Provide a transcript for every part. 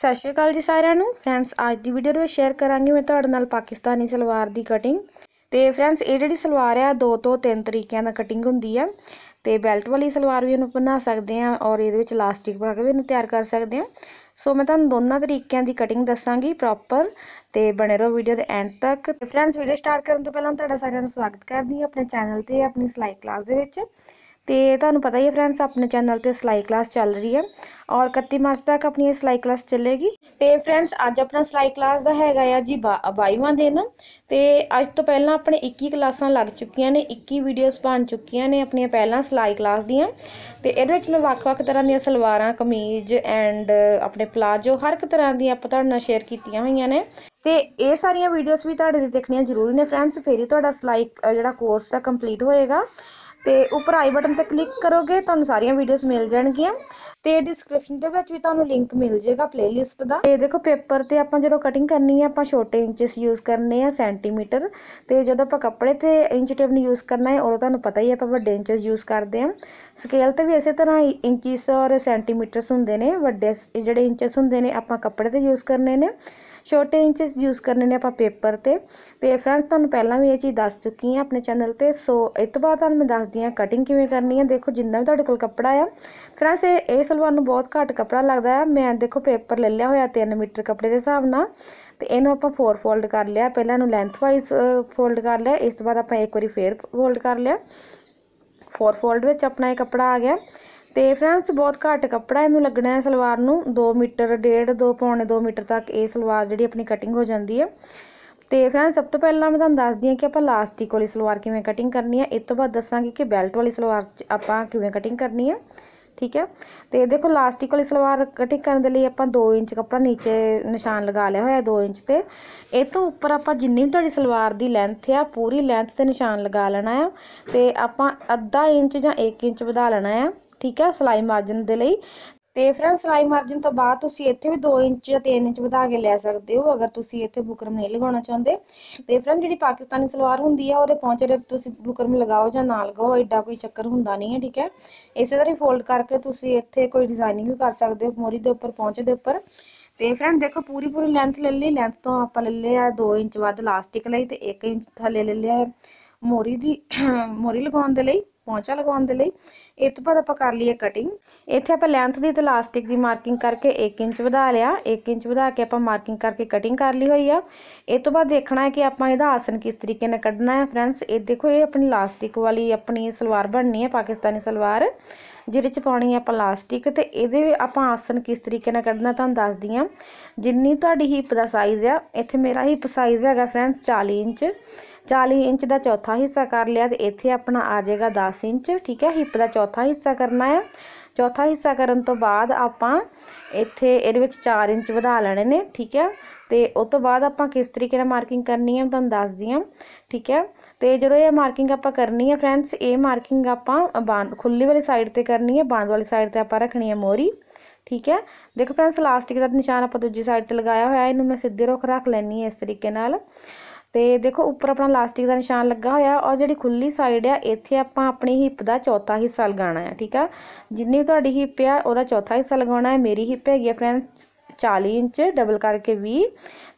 ਸਤਿ ਸ਼੍ਰੀ ਅਕਾਲ ਜੀ ਸਾਰਿਆਂ ਨੂੰ। ਫਰੈਂਡਸ, ਅੱਜ ਦੀ ਵੀਡੀਓ ਦੇ ਵਿੱਚ ਸ਼ੇਅਰ ਕਰਾਂਗੀ ਮੈਂ ਤੁਹਾਡੇ ਨਾਲ ਪਾਕਿਸਤਾਨੀ ਸਲਵਾਰ ਦੀ ਕਟਿੰਗ ਤੇ ਫਰੈਂਡਸ, ਇਹ ਜਿਹੜੀ ਸਲਵਾਰ ਆ, ਦੋ ਤੋਂ ਤਿੰਨ ਤਰੀਕਿਆਂ ਦਾ ਕਟਿੰਗ ਹੁੰਦੀ ਆ। ਤੇ ਬੈਲਟ ਵਾਲੀ ਸਲਵਾਰ ਵੀ ਇਹਨੂੰ ਬਣਾ ਸਕਦੇ ਆ ਔਰ ਇਹਦੇ ਵਿੱਚ ਇਲਾਸਟਿਕ ਪਾ ਕੇ ਵੀ ਇਹਨੂੰ ਤਿਆਰ ਕਰ ਸਕਦੇ ਆ। ਸੋ ਮੈਂ ਤੁਹਾਨੂੰ ਦੋਨਾਂ ਤਰੀਕਿਆਂ ਦੀ ਕਟਿੰਗ ਦੱਸਾਂਗੀ ਪ੍ਰੋਪਰ ਤੇ ਬਣੇ ਰਹੋ ਵੀਡੀਓ ਦੇ ਐਂਡ ਤੱਕ। ਫਰੈਂਡਸ ਵੀਡੀਓ ਸਟਾਰਟ ਕਰਨ ਤੋਂ ਪਹਿਲਾਂ ਤੁਹਾਡਾ ਸਾਰਿਆਂ ਦਾ ਸਵਾਗਤ ਕਰਦੀ ਹਾਂ ਆਪਣੇ ਚੈਨਲ ਤੇ ਆਪਣੀ ਸਿਲਾਈ ਕਲਾਸ ਦੇ ਵਿੱਚ। ਤੇ ਤੁਹਾਨੂੰ ਪਤਾ ਹੀ ਹੈ ਫਰੈਂਡਸ ਆਪਣੇ ਚੈਨਲ ਤੇ ਸਿਲਾਈ ਕਲਾਸ ਚੱਲ ਰਹੀ ਹੈ ਔਰ 31 ਮਾਰਚ ਤੱਕ ਆਪਣੀ ਇਹ ਸਿਲਾਈ ਕਲਾਸ ਚੱਲੇਗੀ। ਤੇ ਫਰੈਂਡਸ ਅੱਜ ਆਪਣਾ ਸਿਲਾਈ ਕਲਾਸ ਦਾ ਹੈਗਾ ਆ ਜੀ 22ਵਾਂ ਦਿਨ। ਤੇ ਅੱਜ ਤੋਂ ਪਹਿਲਾਂ ਆਪਣੇ 21 ਕਲਾਸਾਂ ਲੱਗ ਚੁੱਕੀਆਂ ਨੇ 21 ਵੀਡੀਓਜ਼ ਬਣ ਚੁੱਕੀਆਂ ਨੇ ਆਪਣੀਆਂ ਪਹਿਲਾਂ ਸਿਲਾਈ ਕਲਾਸ ਦੀਆਂ। ਤੇ ਇਹਦੇ ਵਿੱਚ ਮੈਂ ਵੱਖ-ਵੱਖ ਤਰ੍ਹਾਂ ਦੀਆਂ ਸਲਵਾਰਾਂ, ਕਮੀਜ਼ ਐਂਡ ਆਪਣੇ ਪਲਾਜੋ ਹਰ ਇੱਕ ਤਰ੍ਹਾਂ ਦੀਆਂ ਆਪਾਂ ਤੁਹਾਡੇ ਨਾਲ ਸ਼ੇਅਰ ਕੀਤੀਆਂ ਹੋਈਆਂ ਨੇ। ਤੇ ਇਹ ਸਾਰੀਆਂ ਵੀਡੀਓਜ਼ ਵੀ ਤੁਹਾਡੇ ਲਈ ਦੇਖਣੀਆਂ ਜ਼ਰੂਰੀ ਨੇ ਫਰੈਂਡਸ ਫੇਰ ਹੀ ਤੁਹਾਡਾ ਸਿਲਾਈ ਜਿਹੜਾ ਕੋਰਸ ਹੈ ਕੰਪਲੀਟ ਹੋਏਗਾ। ਤੇ ਉੱਪਰ ਆਈ ਬਟਨ ਤੇ ਕਲਿੱਕ ਕਰੋਗੇ ਤੁਹਾਨੂੰ ਸਾਰੀਆਂ ਵੀਡੀਓਜ਼ ਮਿਲ ਜਾਣਗੀਆਂ ਤੇ ਡਿਸਕ੍ਰਿਪਸ਼ਨ ਦੇ ਵਿੱਚ ਵੀ ਤੁਹਾਨੂੰ ਲਿੰਕ ਮਿਲ ਜਾਏਗਾ ਪਲੇਲਿਸਟ ਦਾ ਤੇ ਦੇਖੋ ਪੇਪਰ ਤੇ ਆਪਾਂ ਜਦੋਂ ਕਟਿੰਗ ਕਰਨੀ ਹੈ ਆਪਾਂ ਛੋਟੇ ਇੰਚਸ ਯੂਜ਼ ਕਰਨੇ ਆ ਸੈਂਟੀਮੀਟਰ ਤੇ ਜਦੋਂ ਆਪਾਂ ਕੱਪੜੇ ਤੇ ਇੰਚ ਟੇਪ ਨੂੰ ਯੂਜ਼ ਕਰਨਾ ਹੈ ਉਹ ਤੁਹਾਨੂੰ ਪਤਾ ਹੀ ਹੈ ਆਪਾਂ ਵੱਡੇ ਇੰਚਸ ਯੂਜ਼ ਕਰਦੇ ਆ ਸਕੇਲ ਤੇ ਵੀ ਇਸੇ ਤਰ੍ਹਾਂ ਇੰਚਸ ਔਰ ਸੈਂਟੀਮੀਟਰਸ ਹੁੰਦੇ ਨੇ ਵੱਡੇ ਜਿਹੜੇ ਇੰਚਸ ਹੁੰਦੇ ਨੇ ਆਪਾਂ ਕੱਪੜੇ ਤੇ ਯੂਜ਼ ਕਰਨੇ ਨੇ ਛੋਟੇ ਇੰਚਸ ਯੂਜ਼ ਕਰਨੇ ਨੇ ਆਪਾਂ ਪੇਪਰ ਤੇ ਤੇ ਫਰੈਂਡਸ ਤੁਹਾਨੂੰ ਪਹਿਲਾਂ ਵੀ ਇਹ ਚੀਜ਼ ਦੱਸ ਚੁੱਕੀ ਹਾਂ ਆਪਣੇ ਚੈਨਲ ਤੇ ਸੋ ਇਸ ਤੋਂ ਬਾਅਦ ਤੁਹਾਨੂੰ ਮੈਂ ਦੱਸਦੀ ਹਾਂ ਕਟਿੰਗ ਕਿਵੇਂ ਕਰਨੀ ਹੈ ਦੇਖੋ ਜਿੰਨਾ ਵੀ ਤੁਹਾਡੇ ਕੋਲ ਕੱਪੜਾ ਆ ਫਰੈਂਡਸ ਇਹ ਇਹ ਸਲਵਾਰ ਨੂੰ ਬਹੁਤ ਘੱਟ ਕੱਪੜਾ ਲੱਗਦਾ ਹੈ ਮੈਂ ਦੇਖੋ ਪੇਪਰ ਲੈ ਲਿਆ ਹੋਇਆ 3 ਮੀਟਰ ਕੱਪੜੇ ਦੇ ਹਿਸਾਬ ਨਾਲ ਤੇ ਇਹਨੂੰ ਆਪਾਂ 4 ਫੋਲਡ ਕਰ ਲਿਆ ਪਹਿਲਾਂ ਇਹਨੂੰ ਲੈਂਥ ਵਾਈਜ਼ ਫੋਲਡ ਕਰ ਲਿਆ ਇਸ ਤੋਂ ਬਾਅਦ ਆਪਾਂ ਇੱਕ ਵਾਰੀ ਫੇਰ ਫੋਲਡ ਕਰ ਲਿਆ 4 ਫੋਲਡ ਵਿੱਚ ਆਪਣਾ ਇਹ ਕੱਪੜਾ ਆ ਗਿਆ ਤੇ ਫਰੈਂਡਸ, ਬਹੁਤ ਘੱਟ ਕੱਪੜਾ ਇਹਨੂੰ ਲੱਗਣਾ ਹੈ ਸਲਵਾਰ ਨੂੰ। 2 ਮੀਟਰ ਡੇਢ 2 ਪੌਣੇ 2 ਮੀਟਰ ਤੱਕ ਇਹ ਸਲਵਾਰ ਜਿਹੜੀ ਆਪਣੀ ਕਟਿੰਗ ਹੋ ਜਾਂਦੀ ਹੈ। ਤੇ ਫਰੈਂਡਸ, ਸਭ ਤੋਂ ਪਹਿਲਾਂ ਮੈਂ ਤੁਹਾਨੂੰ ਦੱਸਦੀ ਹਾਂ ਕਿ ਆਪਾਂ ਲਾਸਟਿਕ ਵਾਲੀ ਸਲਵਾਰ ਕਿਵੇਂ ਕਟਿੰਗ ਕਰਨੀ ਹੈ। ਇਸ ਤੋਂ ਬਾਅਦ ਦੱਸਾਂਗੇ ਕਿ ਬੈਲਟ ਵਾਲੀ ਸਲਵਾਰ ਆਪਾਂ ਕਿਵੇਂ ਕਟਿੰਗ ਕਰਨੀ ਹੈ। ਠੀਕ ਹੈ? ਤੇ ਦੇਖੋ ਲਾਸਟਿਕ ਵਾਲੀ ਸਲਵਾਰ ਕਟਿੰਗ ਕਰਨ ਦੇ ਲਈ ਆਪਾਂ 2 ਇੰਚ ਕੱਪੜਾ ਨੀਚੇ ਨਿਸ਼ਾਨ ਲਗਾ ਲਿਆ ਹੋਇਆ 2 ਇੰਚ ਤੇ। ਇਹ ਤੋਂ ਉੱਪਰ ਆਪਾਂ ਜਿੰਨੀ ਵੀ ਤੁਹਾਡੀ ਸਲਵਾਰ ਦੀ ਲੈਂਥ ਆ ਪੂਰੀ ਲੈਂਥ ਤੇ ਨਿਸ਼ਾਨ ਲਗਾ ਲੈਣਾ ਆ ਤੇ ਆਪਾਂ ਅੱਧਾ ਇੰਚ ਜਾਂ 1 ਇੰਚ ਵਧਾ ਲੈਣਾ ਆ ਠੀਕ ਹੈ ਸਲਾਈ ਮਾਰਜਨ ਦੇ ਲਈ ਤੇ ਫਰੈਂਡ ਸਲਾਈ ਮਾਰਜਨ ਤੋਂ ਬਾਅਦ ਤੁਸੀਂ ਇੱਥੇ ਵੀ 2 ਇੰਚ ਜਾਂ 3 ਇੰਚ ਵਧਾ ਕੇ ਲੈ ਸਕਦੇ ਹੋ ਅਗਰ ਤੁਸੀਂ ਇੱਥੇ ਬੁਕਰਮ ਨਹੀਂ ਲਗਾਉਣਾ ਚਾਹੁੰਦੇ ਤੇ ਫਰੈਂਡ ਜਿਹੜੀ ਪਾਕਿਸਤਾਨੀ ਸਲਵਾਰ ਹੁੰਦੀ ਆ ਉਹਦੇ ਪਹੁੰਚੇ ਦੇ ਤੁਸੀਂ ਬੁਕਰਮ ਲਗਾਓ ਜਾਂ ਨਾ ਲਗਾਓ ਐਡਾ ਕੋਈ ਚੱਕਰ ਹੁੰਦਾ ਨਹੀਂ ਹੈ ਠੀਕ ਹੈ ਇਸੇ ਤਰ੍ਹਾਂ ਹੀ ਫੋਲਡ ਕਰਕੇ ਤੁਸੀਂ ਇੱਥੇ ਕੋਈ ਡਿਜ਼ਾਈਨਿੰਗ ਵੀ ਕਰ ਸਕਦੇ ਹੋ ਮੋਰੀ ਦੇ ਉੱਪਰ ਪਹੁੰਚੇ ਦੇ ਉੱਪਰ ਤੇ ਫਰੈਂਡ ਦੇਖੋ ਪੂਰੀ ਪੂਰੀ ਲੈਂਥ ਲੈ ਲਈ ਲੈਂਥ ਤੋਂ ਆਪਾਂ ਲੈ ਲਿਆ 2 ਇੰਚ ਵੱਧ ਇਲਾਸਟਿਕ ਲਈ ਤੇ 1 ਇੰਚ ਥੱਲੇ ਲੈ ਲਿਆ ਮੋਰੀ ਦੀ ਮੋਰੀ ਲਗਾਉਣ ਦੇ ਲਈ ਪੌਂਚਾ ਲਗਾਉਣ ਦੇ ਲਈ ਇਸ ਤੋਂ ਬਾਅਦ ਆਪਾਂ ਕਰ ਲਈਏ ਕਟਿੰਗ ਇੱਥੇ ਆਪਾਂ ਲੈਂਥ ਦੀ ਤੇ ਇਲਾਸਟਿਕ ਦੀ ਮਾਰਕਿੰਗ ਕਰਕੇ 1 ਇੰਚ ਵਧਾ ਲਿਆ 1 ਇੰਚ ਵਧਾ ਕੇ ਆਪਾਂ ਮਾਰਕਿੰਗ ਕਰਕੇ ਕਟਿੰਗ ਕਰ ਲਈ ਹੋਈ ਆ ਇਸ ਤੋਂ ਬਾਅਦ ਦੇਖਣਾ ਹੈ ਕਿ ਆਪਾਂ ਇਹਦਾ ਆਸਨ ਕਿਸ ਤਰੀਕੇ ਨਾਲ ਕੱਢਣਾ ਹੈ ਫਰੈਂਡਸ ਇਹ ਦੇਖੋ ਇਹ ਆਪਣੀ ਇਲਾਸਟਿਕ ਵਾਲੀ ਆਪਣੀ ਸਲਵਾਰ ਬਣਨੀ ਹੈ ਪਾਕਿਸਤਾਨੀ ਸਲਵਾਰ ਜਿਹਦੇ ਚ ਪਾਉਣੀ ਹੈ ਆਪਾਂ ਇਲਾਸਟਿਕ ਤੇ ਇਹਦੇ ਆਪਾਂ ਆਸਨ ਕਿਸ ਤਰੀਕੇ ਨਾਲ ਕੱਢਣਾ ਤੁਹਾਨੂੰ ਦੱਸਦੀ ਆ ਜਿੰਨੀ ਤੁਹਾਡੀ ਹਿੱਪ ਦਾ ਸਾਈਜ਼ ਆ ਇੱਥੇ ਮੇਰਾ ਹਿੱਪ ਸਾਈਜ਼ ਹੈਗਾ ਫਰੈਂਡਸ 40 ਇੰਚ 40 ਇੰਚ ਦਾ ਚੌਥਾ ਹਿੱਸਾ ਕਰ ਲਿਆ ਤੇ ਇੱਥੇ ਆਪਣਾ ਆ ਜਾਏਗਾ 10 ਇੰਚ ਠੀਕ ਹੈ ਹਿੱਪ ਦਾ ਚੌਥਾ ਹਿੱਸਾ ਕਰਨਾ ਹੈ ਚੌਥਾ ਹਿੱਸਾ ਕਰਨ ਤੋਂ ਬਾਅਦ ਆਪਾਂ ਇੱਥੇ ਇਹਦੇ ਵਿੱਚ 4 ਇੰਚ ਵਧਾ ਲੈਣੇ ਨੇ ਠੀਕ ਹੈ ਤੇ ਉਸ ਤੋਂ ਬਾਅਦ ਆਪਾਂ ਕਿਸ ਤਰੀਕੇ ਨਾਲ ਮਾਰਕਿੰਗ ਕਰਨੀ ਹੈ ਤੁਹਾਨੂੰ ਦੱਸਦੀ ਹਾਂ ਠੀਕ ਹੈ ਤੇ ਜਦੋਂ ਇਹ ਮਾਰਕਿੰਗ ਆਪਾਂ ਕਰਨੀ ਹੈ ਫਰੈਂਡਸ ਇਹ ਮਾਰਕਿੰਗ ਆਪਾਂ ਬੰਦ ਖੁੱਲੀ ਵਾਲੀ ਸਾਈਡ ਤੇ ਕਰਨੀ ਹੈ ਬੰਦ ਵਾਲੀ ਸਾਈਡ ਤੇ ਆਪਾਂ ਰੱਖਣੀ ਹੈ ਮੋਰੀ ਠੀਕ ਹੈ ਦੇਖੋ ਫਰੈਂਡਸ ਇਲਾਸਟਿਕ ਦਾ ਨਿਸ਼ਾਨ ਆਪਾਂ ਦੂਜੀ ਸਾਈਡ ਤੇ ਲਗਾਇਆ ਹੋਇਆ ਇਹਨੂੰ ਮੈਂ ਸਿੱਧੇ ਰੁਖ ਰੱਖ ਲੈਣੀ ਹੈ ਇਸ ਤਰੀਕੇ ਨਾਲ ਤੇ ਦੇਖੋ ਉੱਪਰ ਆਪਣਾ ਲਾਸਟਿਕ ਦਾ ਨਿਸ਼ਾਨ ਲੱਗਾ ਹੋਇਆ ਔਰ ਜਿਹੜੀ ਖੁੱਲੀ ਸਾਈਡ ਆ ਇੱਥੇ ਆਪਾਂ ਆਪਣੀ ਹਿੱਪ ਦਾ ਚੌਥਾ ਹਿੱਸਾ ਲਗਾਉਣਾ ਹੈ ਠੀਕ ਆ ਜਿੰਨੀ ਵੀ ਤੁਹਾਡੀ ਹਿੱਪ ਆ ਉਹਦਾ ਚੌਥਾ ਹਿੱਸਾ ਲਗਾਉਣਾ ਹੈ ਮੇਰੀ ਹਿੱਪ ਹੈਗੀ ਆ ਫਰੈਂਡਸ 40 ਇੰਚ ਡਬਲ ਕਰਕੇ 20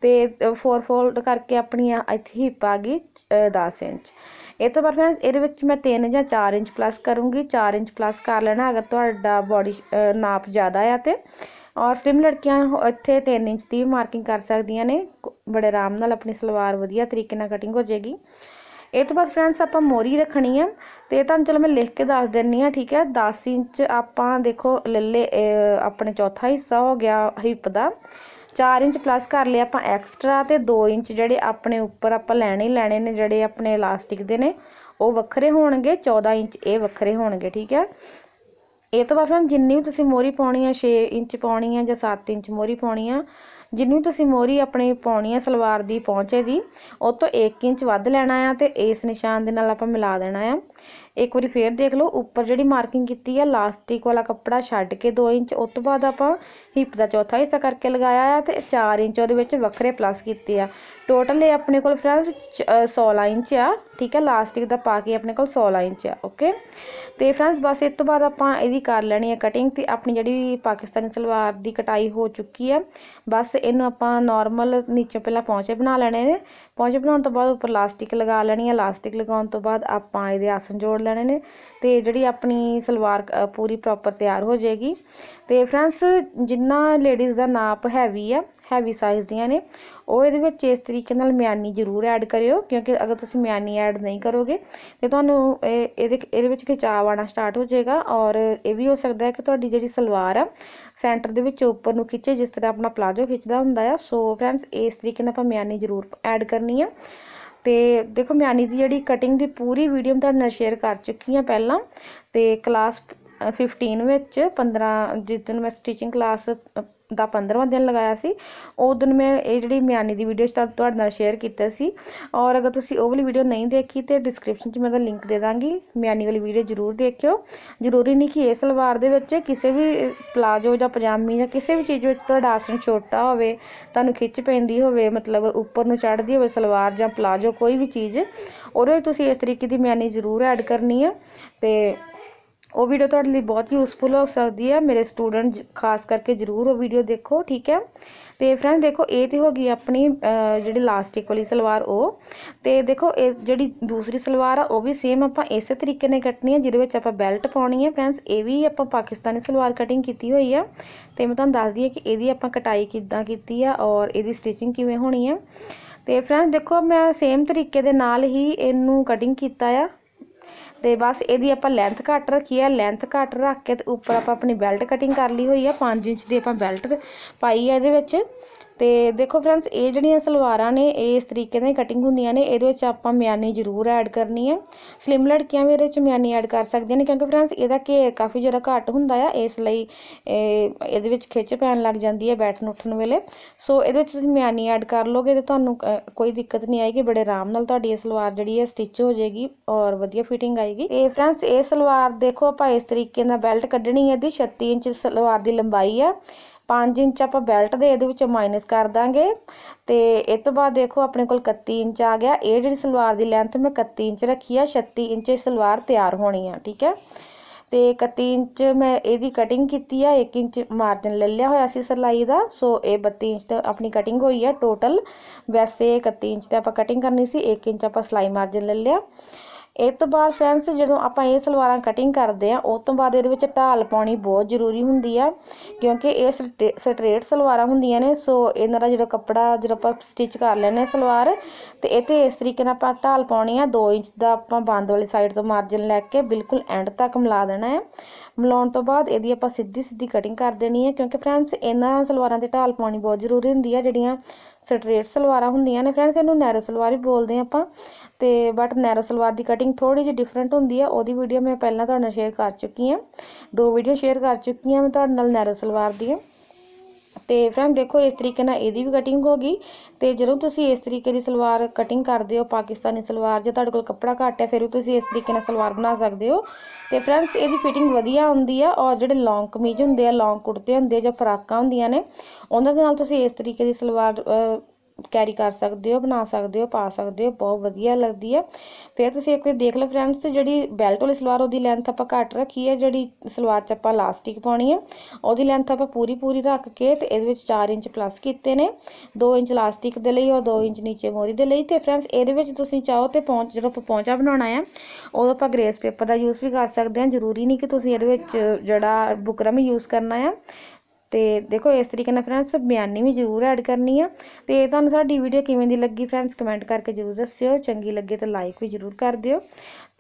ਤੇ 4 ਫੋਲਡ ਕਰਕੇ ਆਪਣੀ ਇੱਥੇ ਹਿੱਪ ਆ ਗਈ 10 ਇੰਚ ਇਹ ਤੋਂ ਬਾਅਦ ਫਰੈਂਡਸ ਇਹਦੇ ਵਿੱਚ ਮੈਂ 3 ਜਾਂ 4 ਇੰਚ ਪਲੱਸ ਕਰੂੰਗੀ 4 ਇੰਚ ਪਲੱਸ ਕਰ ਲੈਣਾ ਅਗਰ ਤੁਹਾਡਾ ਬਾਡੀ ਨਾਪ ਜ਼ਿਆਦਾ ਆ ਤੇ ਔਰ ਸਲਿਮ ਲੜਕੀਆਂ ਇੱਥੇ 3 ਇੰਚ ਦੀ ਮਾਰਕਿੰਗ ਕਰ ਸਕਦੀਆਂ ਨੇ ਬੜੇ ਆਰਾਮ ਨਾਲ ਆਪਣੀ ਸਲਵਾਰ ਵਧੀਆ ਤਰੀਕੇ ਨਾਲ ਕਟਿੰਗ ਹੋ ਜਾਏਗੀ ਇਹ ਤੋਂ ਬਾਅਦ ਫਰੈਂਡਸ ਆਪਾਂ ਮੋਰੀ ਰੱਖਣੀ ਆ ਤੇ ਤੁਹਾਨੂੰ ਚਲੋ ਮੈਂ ਲਿਖ ਕੇ ਦੱਸ ਦਿੰਨੀ ਆ ਠੀਕ ਹੈ 10 ਇੰਚ ਆਪਾਂ ਦੇਖੋ ਲੱਲੇ ਆਪਣੇ ਚੌਥਾ ਹਿੱਸਾ ਹੋ ਗਿਆ ਹਿੱਪ ਦਾ 4 ਇੰਚ ਪਲੱਸ ਕਰ ਲਿਆ ਆਪਾਂ ਐਕਸਟਰਾ ਤੇ 2 ਇੰਚ ਜਿਹੜੇ ਆਪਣੇ ਉੱਪਰ ਆਪਾਂ ਲੈਣੇ ਲੈਣੇ ਨੇ ਜਿਹੜੇ ਆਪਣੇ ਇਲਾਸਟਿਕ ਦੇ ਨੇ ਉਹ ਵੱਖਰੇ ਹੋਣਗੇ 14 ਇੰਚ ਇਹ ਵੱਖਰੇ ਹੋਣਗੇ ਠੀਕ ਹੈ ਇਹ ਤੋਂ ਬਾਅਦ ਫਰੈਂਡ ਜਿੰਨੀ ਵੀ ਤੁਸੀਂ ਮੋਰੀ ਪਾਉਣੀ ਆ 6 ਇੰਚ ਪਾਉਣੀ ਆ ਜਾਂ 7 ਇੰਚ ਮੋਰੀ ਪਾਉਣੀ ਆ ਜਿੰਨੀ ਤੁਸੀਂ ਮੋਰੀ ਆਪਣੀ ਪਾਉਣੀ ਹੈ ਸਲਵਾਰ ਦੀ ਪਹੁੰਚੇ ਦੀ, ਉਹ ਤੋਂ 1 ਇੰਚ ਵੱਧ ਲੈਣਾ ਆ ਤੇ ਇਸ ਨਿਸ਼ਾਨ ਦੇ ਨਾਲ ਆਪਾਂ ਮਿਲਾ ਦੇਣਾ ਆ। ਇੱਕ ਵਾਰੀ ਫੇਰ ਦੇਖ ਲਓ, ਉੱਪਰ ਜਿਹੜੀ ਮਾਰਕਿੰਗ ਕੀਤੀ ਆ, ਲਾਸਟਿਕ ਵਾਲਾ ਕੱਪੜਾ ਛੱਡ ਕੇ 2 ਇੰਚ, ਉਸ ਤੋਂ ਬਾਅਦ ਆਪਾਂ ਹਿੱਪ ਦਾ ਚੌਥਾ ਹਿੱਸਾ ਕਰਕੇ ਲਗਾਇਆ ਆ ਤੇ 4 ਇੰਚ ਉਹਦੇ ਵਿੱਚ ਵੱਖਰੇ ਪਲੱਸ ਕੀਤੇ ਆ। ਟੋਟਲ ਇਹ ਆਪਣੇ ਕੋਲ ਫਰੈਂਡਸ 16 ਇੰਚ ਆ, ਠੀਕ ਹੈ ਲਾਸਟਿਕ ਦਾ ਪਾ ਕੇ ਆਪਣੇ ਕੋਲ 16 ਇੰਚ ਆ ਓਕੇ ਤੇ ਫਰੈਂਡਸ ਬਸ ਇਸ ਤੋਂ ਬਾਅਦ ਆਪਾਂ ਇਹਦੀ ਕਰ ਲੈਣੀ ਹੈ ਕਟਿੰਗ ਤੇ ਆਪਣੀ ਜਿਹੜੀ ਪਾਕਿਸਤਾਨੀ ਸਲਵਾਰ ਦੀ ਕਟਾਈ ਹੋ ਚੁੱਕੀ ਆ ਬਸ ਇਹਨੂੰ ਆਪਾਂ ਨਾਰਮਲ ਨੀਚੇ ਪਹਿਲਾਂ ਪਹੁੰਚੇ ਬਣਾ ਲੈਣੇ ਨੇ ਪਹੁੰਚੇ ਬਣਾਉਣ ਤੋਂ ਬਾਅਦ ਉੱਪਰ ਲਾਸਟਿਕ ਲਗਾ ਲੈਣੀ ਹੈ ਲਾਸਟਿਕ ਲਗਾਉਣ ਤੋਂ ਬਾਅਦ ਆਪਾਂ ਇਹਦੇ ਆਸਨ ਜੋੜ ਲੈਣੇ ਨੇ ਤੇ ਜਿਹੜੀ ਆਪਣੀ ਸਲਵਾਰ ਪੂਰੀ ਪ੍ਰੋਪਰ ਤਿਆਰ ਹੋ ਜਾਏਗੀ ਤੇ ਫਰੈਂਡਸ ਜਿੰਨਾ ਲੇਡੀਜ਼ ਦਾ ਨਾਪ ਹੈਵੀ ਆ ਹੈਵੀ ਸਾਈਜ਼ ਦੀਆਂ ਨੇ ਉਹ ਇਹਦੇ ਵਿੱਚ ਇਸ ਤਰੀਕੇ ਨਾਲ ਮਿਆਨੀ ਜ਼ਰੂਰ ਐਡ ਕਰਿਓ ਕਿਉਂਕਿ ਅਗਰ ਤੁਸੀਂ ਮਿਆਨੀ ਐਡ ਨਹੀਂ ਕਰੋਗੇ ਤੇ ਤੁਹਾਨੂੰ ਇਹ ਇਹਦੇ ਇਹਦੇ ਵਿੱਚ ਖਿਚਾਵ ਆਣਾ ਸਟਾਰਟ ਹੋ ਜਾਏਗਾ ਔਰ ਇਹ ਵੀ ਹੋ ਸਕਦਾ ਹੈ ਕਿ ਤੁਹਾਡੀ ਜਿਹੜੀ ਸਲਵਾਰ ਆ ਸੈਂਟਰ ਦੇ ਵਿੱਚ ਉੱਪਰ ਨੂੰ ਖਿੱਚੇ ਜਿਸ ਤਰ੍ਹਾਂ ਆਪਣਾ ਪਲਾਜੋ ਖਿੱਚਦਾ ਹੁੰਦਾ ਆ ਸੋ ਫਰੈਂਡਸ ਇਸ ਤਰੀਕੇ ਨਾਲ ਆਪਾਂ ਮਿਆਨੀ ਜ਼ਰੂਰ ਐਡ ਕਰਨੀ ਆ। ਤੇ ਦੇਖੋ, ਮਿਆਨੀ ਦੀ ਜਿਹੜੀ ਕਟਿੰਗ ਦੀ ਪੂਰੀ ਵੀਡੀਓ ਮੈਂ ਤੁਹਾਡੇ ਨਾਲ ਸ਼ੇਅਰ ਕਰ ਚੁੱਕੀ ਹਾਂ ਪਹਿਲਾਂ। ਤੇ ਕਲਾਸ 15 ਵਿੱਚ 15 ਜਿਸ ਦਿਨ ਮੈਂ ਸਟਿਚਿੰਗ ਕਲਾਸ ਦਾ 15ਵਾਂ ਦਿਨ ਲਗਾਇਆ ਸੀ ਉਹ ਦਿਨ ਮੈਂ ਇਹ ਜਿਹੜੀ ਮਿਆਨੀ ਦੀ ਵੀਡੀਓ ਸਟਾਰਟ ਤੁਹਾਡੇ ਨਾਲ ਸ਼ੇਅਰ ਕੀਤਾ ਸੀ ਔਰ ਅਗਰ ਤੁਸੀਂ ਉਹ ਵਾਲੀ ਵੀਡੀਓ ਨਹੀਂ ਦੇਖੀ ਤੇ ਡਿਸਕ੍ਰਿਪਸ਼ਨ 'ਚ ਮੈਂ ਦਾ ਲਿੰਕ ਦੇ ਦਾਂਗੀ ਮਿਆਨੀ ਵਾਲੀ ਵੀਡੀਓ ਜ਼ਰੂਰ ਦੇਖਿਓ ਜ਼ਰੂਰੀ ਨਹੀਂ ਕਿ ਇਹ ਸਲਵਾਰ ਦੇ ਵਿੱਚ ਕਿਸੇ ਵੀ ਪਲਾਜੋ ਜਾਂ ਪਜਾਮੀ ਜਾਂ ਕਿਸੇ ਵੀ ਚੀਜ਼ ਵਿੱਚ ਤੁਹਾਡਾ ਆਸਨ ਛੋਟਾ ਹੋਵੇ ਤੁਹਾਨੂੰ ਖਿੱਚ ਪੈਂਦੀ ਹੋਵੇ ਮਤਲਬ ਉੱਪਰ ਨੂੰ ਚੜ੍ਹਦੀ ਹੋਵੇ ਸਲਵਾਰ ਜਾਂ ਪਲਾਜੋ ਕੋਈ ਵੀ ਚੀਜ਼ ਉਹਦੇ ਵਿੱਚ ਤੁਸੀਂ ਇਸ ਤਰੀਕੇ ਦੀ ਮਿਆਨੀ ਜ਼ਰੂਰ ਐਡ ਕਰਨੀ ਆ ਤੇ ਉਹ ਵੀਡੀਓ ਤੁਹਾਡੇ ਲਈ ਬਹੁਤ ਯੂਸਫੁਲ ਹੋ ਸਕਦੀ ਹੈ। ਮੇਰੇ ਸਟੂਡੈਂਟ ਖਾਸ ਕਰਕੇ ਜ਼ਰੂਰ ਉਹ ਵੀਡੀਓ ਦੇਖੋ, ਠੀਕ ਹੈ? ਤੇ ਫਰੈਂਡ ਦੇਖੋ, ਇਹ ਤੇ ਹੋ ਗਈ ਆਪਣੀ ਜਿਹੜੀ ਲਾਸਟਿਕ ਵਾਲੀ ਸਲਵਾਰ ਉਹ। ਤੇ ਦੇਖੋ, ਇਹ ਜਿਹੜੀ ਦੂਸਰੀ ਸਲਵਾਰ ਆ, ਉਹ ਵੀ ਸੇਮ ਆਪਾਂ ਇਸੇ ਤਰੀਕੇ ਨਾਲ ਕੱਟਣੀ ਹੈ, ਜਿਹਦੇ ਵਿੱਚ ਆਪਾਂ ਬੈਲਟ ਪਾਉਣੀ ਹੈ। ਫਰੈਂਡਸ ਇਹ ਵੀ ਆਪਾਂ ਪਾਕਿਸਤਾਨੀ ਸਲਵਾਰ ਕਟਿੰਗ ਕੀਤੀ ਹੋਈ ਆ। ਤੇ ਮੈਂ ਤੁਹਾਨੂੰ ਦੱਸਦੀ ਹਾਂ ਕਿ ਇਹਦੀ ਆਪਾਂ ਕਟਾਈ ਕਿੱਦਾਂ ਕੀਤੀ ਆ ਔਰ ਇਹਦੀ ਸਟਿਚਿੰਗ ਕਿਵੇਂ ਹੋਣੀ ਆ। ਤੇ ਫਰੈਂਡਸ ਦੇਖੋ, ਮੈਂ ਸੇਮ ਤਰੀਕੇ ਦੇ ਨਾਲ ਹੀ ਇਹਨੂੰ ਕਟਿੰਗ ਕੀਤਾ ਆ। ਤੇ ਬਸ ਇਹਦੀ ਆਪਾਂ ਲੈਂਥ ਘੱਟ ਰੱਖੀ ਆ ਲੈਂਥ ਘੱਟ ਰੱਖ ਕੇ ਤੇ ਉੱਪਰ ਆਪਾਂ ਆਪਣੀ ਬੈਲਟ ਕਟਿੰਗ ਕਰ ਲਈ ਹੋਈ ਆ 5 ਇੰਚ ਦੀ ਆਪਾਂ ਬੈਲਟ ਪਾਈ ਆ ਇਹਦੇ ਵਿੱਚ। ਤੇ ਦੇਖੋ ਫਰੈਂਡਸ ਇਹ ਜਿਹੜੀਆਂ ਸਲਵਾਰਾਂ ਨੇ ਇਹ ਇਸ ਤਰੀਕੇ ਨਾਲ ਕਟਿੰਗ ਹੁੰਦੀਆਂ ਨੇ ਇਹਦੇ ਵਿੱਚ ਆਪਾਂ ਮਿਆਨੀ ਜ਼ਰੂਰ ਐਡ ਕਰਨੀ ਹੈ ਸਲਿਮ ਲੜਕੀਆਂ ਵੀ ਇਹਦੇ ਵਿੱਚ ਮਿਆਨੀ ਐਡ ਕਰ ਸਕਦੀਆਂ ਨੇ ਕਿਉਂਕਿ ਫਰੈਂਡਸ ਇਹਦਾ ਘੇਰ ਕਾਫੀ ਜ਼ਿਆਦਾ ਘੱਟ ਹੁੰਦਾ ਆ ਇਸ ਲਈ ਇਹਦੇ ਵਿੱਚ ਖਿੱਚ ਪੈਣ ਲੱਗ ਜਾਂਦੀ ਹੈ ਬੈਠਣ ਉੱਠਣ ਵੇਲੇ ਸੋ ਇਹਦੇ ਵਿੱਚ ਤੁਸੀਂ ਮਿਆਨੀ ਐਡ ਕਰ ਲੋਗੇ ਤੇ ਤੁਹਾਨੂੰ ਕੋਈ ਦਿੱਕਤ ਨਹੀਂ ਆਏਗੀ ਬੜੇ ਆਰਾਮ ਨਾਲ ਤੁਹਾਡੀ ਇਹ ਸਲਵਾਰ ਜਿਹੜੀ ਹੈ ਸਟਿਚ ਹੋ ਜਾਏਗੀ ਔਰ ਵਧੀਆ ਫਿਟਿੰਗ ਆਏਗੀ ਇਹ ਫਰੈਂਡਸ ਇਹ ਸਲਵਾਰ ਦੇਖੋ ਆਪਾਂ ਇਸ ਤਰੀਕੇ ਨਾਲ ਬੈਲਟ ਕੱਢਣੀ ਹੈ ਇਹਦੀ 36 ਇੰਚ ਸਲਵਾਰ ਦੀ ਲੰਬਾਈ ਆ 5 ਇੰਚ ਆਪਾਂ ਬੈਲਟ ਦੇ ਇਹਦੇ ਵਿੱਚੋਂ ਮਾਈਨਸ ਕਰ ਦਾਂਗੇ ਤੇ ਇਸ ਤੋਂ ਬਾਅਦ ਦੇਖੋ ਆਪਣੇ ਕੋਲ 31 ਇੰਚ ਆ ਗਿਆ ਇਹ ਜਿਹੜੀ ਸਲਵਾਰ ਦੀ ਲੈਂਥ ਮੈਂ 31 ਇੰਚ ਰੱਖੀ ਆ 36 ਇੰਚ ਇਹ ਸਲਵਾਰ ਤਿਆਰ ਹੋਣੀ ਆ ਠੀਕ ਹੈ ਤੇ 31 ਇੰਚ ਮੈਂ ਇਹਦੀ ਕਟਿੰਗ ਕੀਤੀ ਆ 1 ਇੰਚ ਮਾਰਜਨ ਲੈ ਲਿਆ ਹੋਇਆ ਸੀ ਸਲਾਈ ਦਾ ਸੋ ਇਹ 32 ਇੰਚ ਤੇ ਆਪਣੀ ਕਟਿੰਗ ਹੋਈ ਆ ਟੋਟਲ ਵੈਸੇ 31 ਇੰਚ ਤੇ ਆਪਾਂ ਕਟਿੰਗ ਕਰਨੀ ਸੀ 1 ਇੰਚ ਆਪਾਂ ਸਲਾਈ ਮਾਰਜਨ ਲੈ ਲਿਆ ਇਹ ਤੋਂ ਬਾਅਦ ਫਰੈਂਡਸ ਜਦੋਂ ਆਪਾਂ ਇਹ ਸਲਵਾਰਾਂ ਕਟਿੰਗ ਕਰਦੇ ਆ ਉਸ ਤੋਂ ਬਾਅਦ ਇਹਦੇ ਵਿੱਚ ਢਾਲ ਪਾਉਣੀ ਬਹੁਤ ਜ਼ਰੂਰੀ ਹੁੰਦੀ ਆ, ਕਿਉਂਕਿ ਇਹ ਸਟ੍ਰੇਟ ਸਲਵਾਰਾਂ ਹੁੰਦੀਆਂ ਨੇ ਸੋ ਇਹਨਾਂ ਦਾ ਜਿਹੜਾ ਕੱਪੜਾ, ਜਦੋਂ ਆਪਾਂ ਸਟਿਚ ਕਰ ਲੈਨੇ ਸਲਵਾਰ, ਤੇ ਇਹ ਤੇ ਇਸ ਤਰੀਕੇ ਨਾਲ ਆਪਾਂ ਢਾਲ ਪਾਉਣੀ ਆ 2 ਇੰਚ ਦਾ ਆਪਾਂ ਬੰਦ ਵਾਲੀ ਸਾਈਡ ਤੋਂ ਮਾਰਜਨ ਲੈ ਕੇ ਬਿਲਕੁਲ ਐਂਡ ਤੱਕ ਮਿਲਾ ਦੇਣਾ ਹੈ। ਮਿਲਾਉਣ ਤੋਂ ਬਾਅਦ ਇਹਦੀ ਆਪਾਂ ਸਿੱਧੀ ਸਿੱਧੀ ਕਟਿੰਗ ਕਰ ਦੇਣੀ ਹੈ, ਕਿਉਂਕਿ ਫਰੈਂਡਸ ਇਹਨਾਂ ਸਲਵਾਰਾਂ ਤੇ ਢਾਲ ਪਾਉਣੀ ਬਹੁਤ ਜ਼ਰੂਰੀ ਹੁੰਦੀ ਆ, ਜਿਹੜੀਆਂ ਸਟ੍ਰੇਟ ਸਲਵਾਰਾਂ ਹੁੰਦੀਆਂ ਨੇ। ਫਰੈਂਡਸ ਇਹਨੂੰ ਨੈਰੋ ਸਲਵਾਰ ਵੀ ਬੋਲਦੇ ਆਪਾਂ। ਤੇ ਬਟ ਨੈਰੋ ਸਲਵਾਰ ਦੀ ਕਟਿੰਗ ਥੋੜੀ ਜਿਹੀ ਡਿਫਰੈਂਟ ਹੁੰਦੀ ਆ ਉਹਦੀ ਵੀਡੀਓ ਮੈਂ ਪਹਿਲਾਂ ਤੁਹਾਡੇ ਨਾਲ ਸ਼ੇਅਰ ਕਰ ਚੁੱਕੀ ਆ ਦੋ ਵੀਡੀਓ ਸ਼ੇਅਰ ਕਰ ਚੁੱਕੀ ਆ ਮੈਂ ਤੁਹਾਡੇ ਨਾਲ ਨੈਰੋ ਸਲਵਾਰ ਦੀਆਂ ਤੇ ਫਰੈਂਡ ਦੇਖੋ ਇਸ ਤਰੀਕੇ ਨਾਲ ਇਹਦੀ ਵੀ ਕਟਿੰਗ ਹੋ ਗਈ ਤੇ ਜਦੋਂ ਤੁਸੀਂ ਇਸ ਤਰੀਕੇ ਦੀ ਸਲਵਾਰ ਕਟਿੰਗ ਕਰਦੇ ਹੋ ਪਾਕਿਸਤਾਨੀ ਸਲਵਾਰ ਜੇ ਤੁਹਾਡੇ ਕੋਲ ਕੱਪੜਾ ਘੱਟ ਹੈ ਫਿਰ ਵੀ ਤੁਸੀਂ ਇਸ ਤਰੀਕੇ ਨਾਲ ਸਲਵਾਰ ਬਣਾ ਸਕਦੇ ਹੋ ਤੇ ਫਰੈਂਡਸ ਇਹਦੀ ਫਿਟਿੰਗ ਵਧੀਆ ਹੁੰਦੀ ਆ ਔਰ ਜਿਹੜੇ ਲੌਂਗ ਕਮੀਜ਼ ਹੁੰਦੇ ਆ ਲੌਂਗ ਕੁੜਤੇ ਹੁੰਦੇ ਜਾਂ ਫਰਾਕਾਂ ਹੁੰਦੀਆਂ ਨੇ ਉਹਨਾਂ ਦੇ ਨਾਲ ਤੁਸੀਂ ਇਸ ਤਰੀਕੇ ਦੀ ਸਲਵਾਰ ਕੈਰੀ ਕਰ ਸਕਦੇ ਹੋ, ਬਣਾ ਸਕਦੇ ਹੋ, ਪਾ ਸਕਦੇ ਹੋ, ਬਹੁਤ ਵਧੀਆ ਲੱਗਦੀ ਹੈ। ਫਿਰ ਤੁਸੀਂ ਇੱਕ ਵਾਰ ਦੇਖ ਲਓ ਫਰੈਂਡਸ ਜਿਹੜੀ ਬੈਲਟ ਵਾਲੀ ਸਲਵਾਰ ਉਹਦੀ ਲੈਂਥ ਆਪਾਂ ਘੱਟ ਰੱਖੀ ਹੈ ਜਿਹੜੀ ਸਲਵਾਰ 'ਚ ਆਪਾਂ ਲਾਸਟਿਕ ਪਾਉਣੀ ਹੈ, ਉਹਦੀ ਲੈਂਥ ਆਪਾਂ ਪੂਰੀ ਪੂਰੀ ਰੱਖ ਕੇ ਤੇ ਇਹਦੇ ਵਿੱਚ 4 ਇੰਚ ਪਲੱਸ ਕੀਤੇ ਨੇ 2 ਇੰਚ ਲਾਸਟਿਕ ਦੇ ਲਈ ਔਰ 2 ਇੰਚ ਨੀਚੇ ਮੋਰੀ ਦੇ ਲਈ ਤੇ ਫਰੈਂਡਸ ਇਹਦੇ ਵਿੱਚ ਤੁਸੀਂ ਚਾਹੋ ਤੇ ਪਹੁੰਚ ਜਦੋਂ ਆਪਾਂ ਪਹੁੰਚਾ ਬਣਾਉਣਾ ਹੈ, ਉਦੋਂ ਆਪਾਂ ਗ੍ਰੇਸ ਪੇਪਰ ਦਾ ਯੂਜ਼ ਵੀ ਕਰ ਸਕਦੇ ਹਾਂ, ਜ਼ਰੂਰੀ ਨਹੀਂ ਕਿ ਤੁਸੀਂ ਇਹਦੇ ਵਿੱਚ ਜਿਹੜਾ ਬੁਕਰਮ ਯੂਜ਼ ਕਰਨਾ ਹੈ ਤੇ ਦੇਖੋ ਇਸ ਤਰੀਕੇ ਨਾਲ ਫਰੈਂਡਸ ਬਿਆਨੀ ਵੀ ਜ਼ਰੂਰ ਐਡ ਕਰਨੀ ਆ ਤੇ ਤੁਹਾਨੂੰ ਸਾਡੀ ਵੀਡੀਓ ਕਿਵੇਂ ਦੀ ਲੱਗੀ ਫਰੈਂਡਸ ਕਮੈਂਟ ਕਰਕੇ ਜ਼ਰੂਰ ਦੱਸਿਓ ਚੰਗੀ ਲੱਗੇ ਤਾਂ ਲਾਈਕ ਵੀ ਜ਼ਰੂਰ ਕਰ ਦਿਓ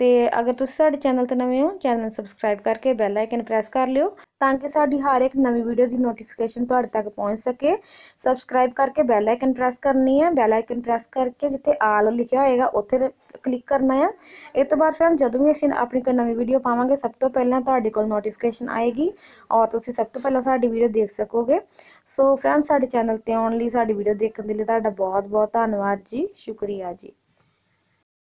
ਤੇ ਅਗਰ ਤੁਸੀਂ ਸਾਡੇ ਚੈਨਲ ਤੇ ਨਵੇਂ ਹੋ ਚੈਨਲ ਨੂੰ ਸਬਸਕ੍ਰਾਈਬ ਕਰਕੇ ਬੈਲ ਆਈਕਨ ਪ੍ਰੈਸ ਕਰ ਲਿਓ ਤਾਂ ਕਿ ਸਾਡੀ ਹਰ ਇੱਕ ਨਵੀਂ ਵੀਡੀਓ ਦੀ ਨੋਟੀਫਿਕੇਸ਼ਨ ਤੁਹਾਡੇ ਤੱਕ ਪਹੁੰਚ ਸਕੇ ਸਬਸਕ੍ਰਾਈਬ ਕਰਕੇ ਬੈਲ ਆਈਕਨ ਪ੍ਰੈਸ ਕਰਨੀ ਹੈ ਬੈਲ ਆਈਕਨ ਪ੍ਰੈਸ ਕਰਕੇ ਜਿੱਥੇ ਆਲ ਲਿਖਿਆ ਹੋਏਗਾ ਉੱਥੇ ਤੇ ਕਲਿੱਕ ਕਰਨਾ ਹੈ ਇਸ ਤੋਂ ਬਾਅਦ ਫਰੈਂਡ ਜਦੋਂ ਵੀ ਅਸੀਂ ਆਪਣੀ ਕੋਈ ਨਵੀਂ ਵੀਡੀਓ ਪਾਵਾਂਗੇ ਸਭ ਤੋਂ ਪਹਿਲਾਂ ਤੁਹਾਡੇ ਕੋਲ ਨੋਟੀਫਿਕੇਸ਼ਨ ਆਏਗੀ ਔਰ ਤੁਸੀਂ ਸਭ ਤੋਂ ਪਹਿਲਾਂ ਸਾਡੀ ਵੀਡੀਓ ਦੇਖ ਸਕੋਗੇ ਸੋ ਫਰੈਂਡ ਸਾਡੇ ਚੈਨਲ ਤੇ ਆਉਣ ਲਈ ਸਾਡੀ ਵੀਡੀਓ ਦੇਖਣ ਦੇ ਲਈ ਤੁਹਾਡਾ ਬਹੁਤ ਬਹੁਤ ਧੰਨਵਾਦ ਜੀ ਸ਼ੁਕਰੀਆ ਜੀ